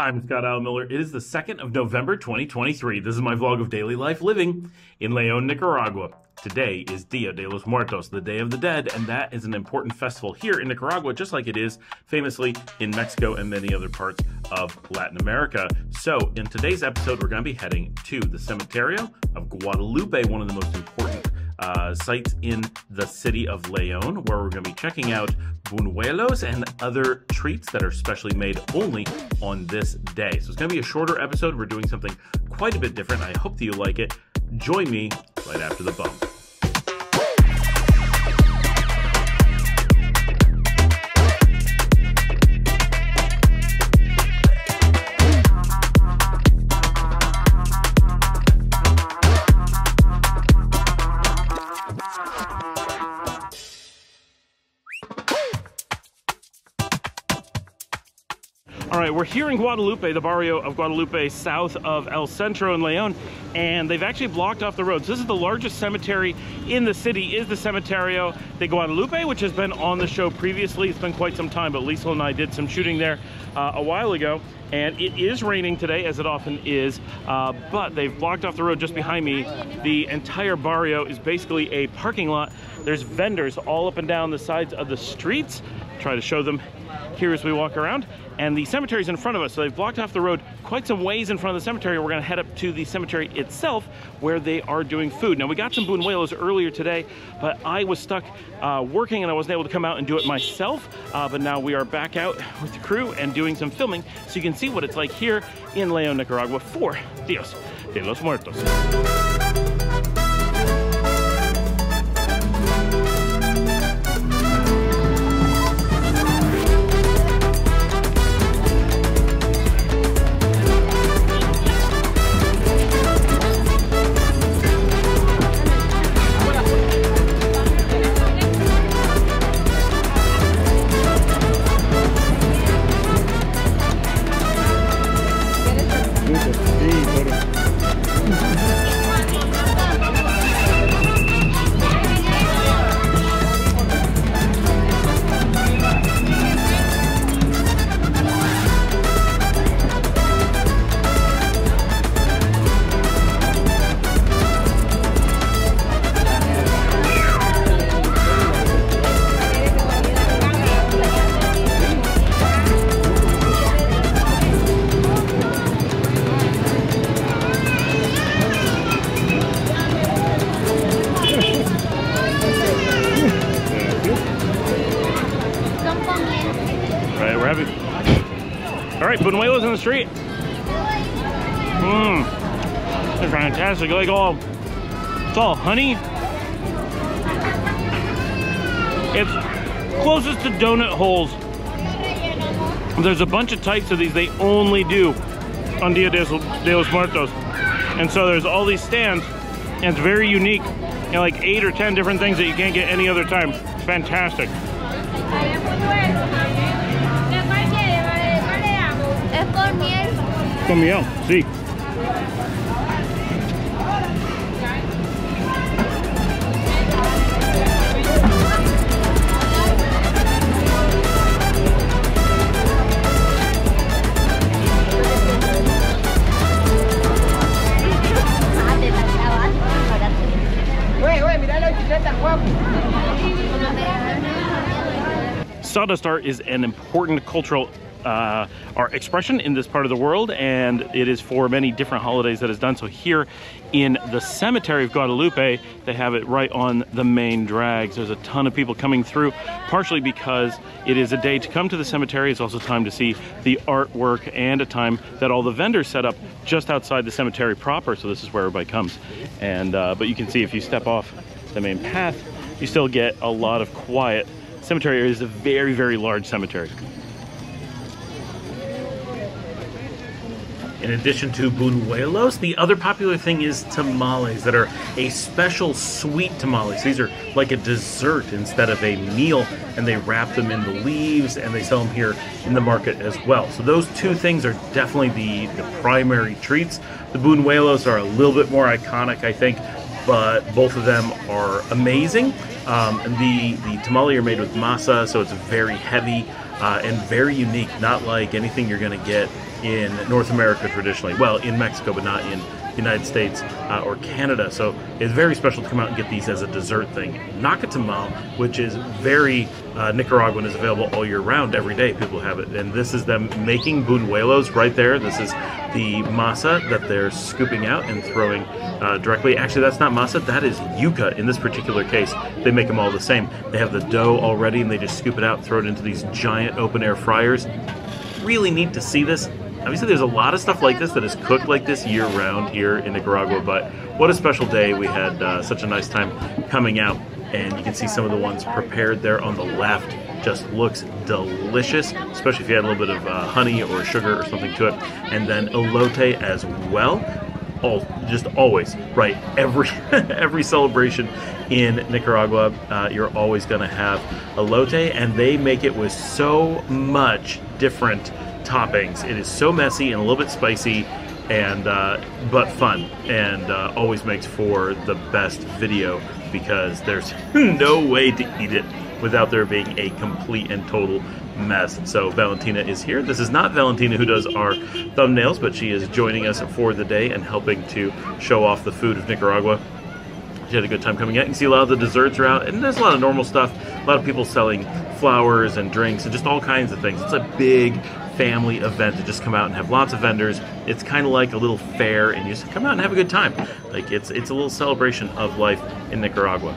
I'm Scott Alan Miller. It is the 2nd of November 2023. This is my vlog of daily life living in Leon, Nicaragua. Today is Dia de los Muertos, the Day of the Dead, and that is an important festival here in Nicaragua, just like it is famously in Mexico and many other parts of Latin America. So, in today's episode, we're going to be heading to the Cementerio of Guadalupe, one of the most important uh, sites in the city of Leon, where we're going to be checking out buñuelos and other treats that are specially made only on this day. So it's going to be a shorter episode. We're doing something quite a bit different. I hope that you like it. Join me right after the bump. Right, we're here in Guadalupe, the barrio of Guadalupe, south of El Centro in Leon, and they've actually blocked off the roads. So this is the largest cemetery in the city, is the Cementerio de Guadalupe, which has been on the show previously. It's been quite some time, but Lisa and I did some shooting there uh, a while ago, and it is raining today, as it often is, uh, but they've blocked off the road just behind me. The entire barrio is basically a parking lot. There's vendors all up and down the sides of the streets. Try to show them here as we walk around. And the cemetery is in front of us, so they've blocked off the road quite some ways in front of the cemetery. We're gonna head up to the cemetery itself where they are doing food. Now we got some buñuelos earlier today, but I was stuck uh, working and I wasn't able to come out and do it myself. Uh, but now we are back out with the crew and doing some filming so you can see what it's like here in Leon, Nicaragua for Dios de los Muertos. We're. All right, buñuelos in the street. Mmm, they're fantastic. Like all, it's all honey. It's closest to donut holes. There's a bunch of types of these. They only do on Dia de los Muertos, and so there's all these stands, and it's very unique. You know, like eight or ten different things that you can't get any other time. Fantastic. La bicicleta, guapo. Sawdust art is an important cultural uh, art expression in this part of the world, and it is for many different holidays that is done. So here in the cemetery of Guadalupe, they have it right on the main drags. There's a ton of people coming through, partially because it is a day to come to the cemetery. It's also time to see the artwork and a time that all the vendors set up just outside the cemetery proper. So this is where everybody comes. And uh, but you can see if you step off the main path, you still get a lot of quiet. Cemetery is a very, very large cemetery. In addition to buñuelos, the other popular thing is tamales that are a special sweet tamales. These are like a dessert instead of a meal, and they wrap them in the leaves and they sell them here in the market as well. So those two things are definitely the, the primary treats. The buñuelos are a little bit more iconic, I think, but both of them are amazing. Um, and the, the tamale are made with masa, so it's very heavy uh, and very unique, not like anything you're going to get in North America traditionally. Well, in Mexico, but not in the United States uh, or Canada. So it's very special to come out and get these as a dessert thing. Nacatamal, which is very uh, Nicaraguan, is available all year round. Every day people have it. And this is them making buñuelos right there. This is the masa that they're scooping out and throwing uh, directly. Actually, that's not masa, that is yuca in this particular case. They make them all the same. They have the dough already and they just scoop it out throw it into these giant open air fryers. Really neat to see this. Obviously, there's a lot of stuff like this that is cooked like this year round here in Nicaragua, but what a special day. We had uh, such a nice time coming out, and you can see some of the ones prepared there on the left. Just looks delicious, especially if you add a little bit of uh, honey or sugar or something to it. And then elote as well all just always right every every celebration in Nicaragua uh, you're always going to have elote and they make it with so much different toppings it is so messy and a little bit spicy and uh, but fun and uh, always makes for the best video because there's no way to eat it without there being a complete and total mess. So Valentina is here. This is not Valentina who does our thumbnails, but she is joining us for the day and helping to show off the food of Nicaragua. She had a good time coming out. You can see a lot of the desserts are out, and there's a lot of normal stuff. A lot of people selling flowers and drinks and just all kinds of things. It's a big family event to just come out and have lots of vendors. It's kind of like a little fair, and you just come out and have a good time. Like it's it's a little celebration of life in Nicaragua.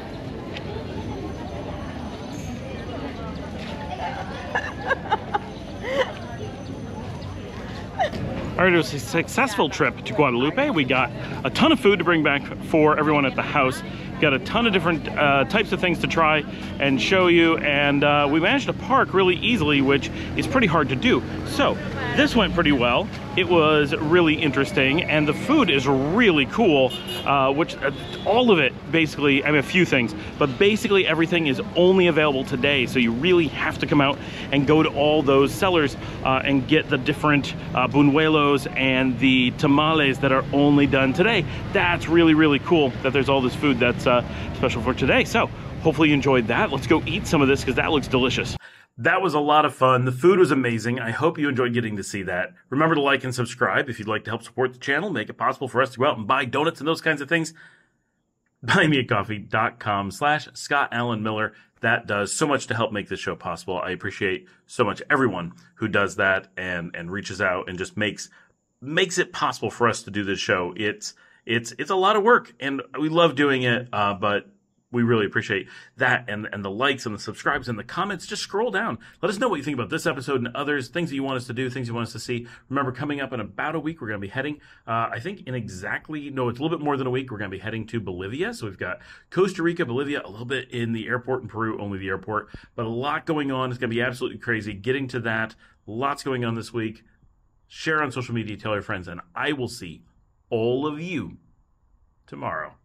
All right, it was a successful trip to Guadalupe. We got a ton of food to bring back for everyone at the house. Got a ton of different uh, types of things to try and show you, and uh, we managed to park really easily, which is pretty hard to do. So this went pretty well. It was really interesting, and the food is really cool, uh, which uh, all of it basically, I mean, a few things, but basically everything is only available today. So you really have to come out and go to all those sellers uh, and get the different uh, buñuelos and the tamales that are only done today. That's really, really cool that there's all this food that's uh, special for today. So hopefully you enjoyed that. Let's go eat some of this because that looks delicious. That was a lot of fun. The food was amazing. I hope you enjoyed getting to see that. Remember to like and subscribe if you'd like to help support the channel, make it possible for us to go out and buy donuts and those kinds of things. Buymeacoffee.com slash Scott Alan Miller. That does so much to help make this show possible. I appreciate so much everyone who does that and, and reaches out and just makes makes it possible for us to do this show. It's it's it's a lot of work and we love doing it, uh, but we really appreciate that and and the likes and the subscribes and the comments. Just scroll down. Let us know what you think about this episode and others, things that you want us to do, things you want us to see. Remember, coming up in about a week, we're going to be heading, uh, I think in exactly, no, it's a little bit more than a week. We're going to be heading to Bolivia. So we've got Costa Rica, Bolivia, a little bit in the airport in Peru, only the airport, but a lot going on. It's going to be absolutely crazy. Getting to that, lots going on this week. Share on social media, tell your friends, and I will see all of you tomorrow.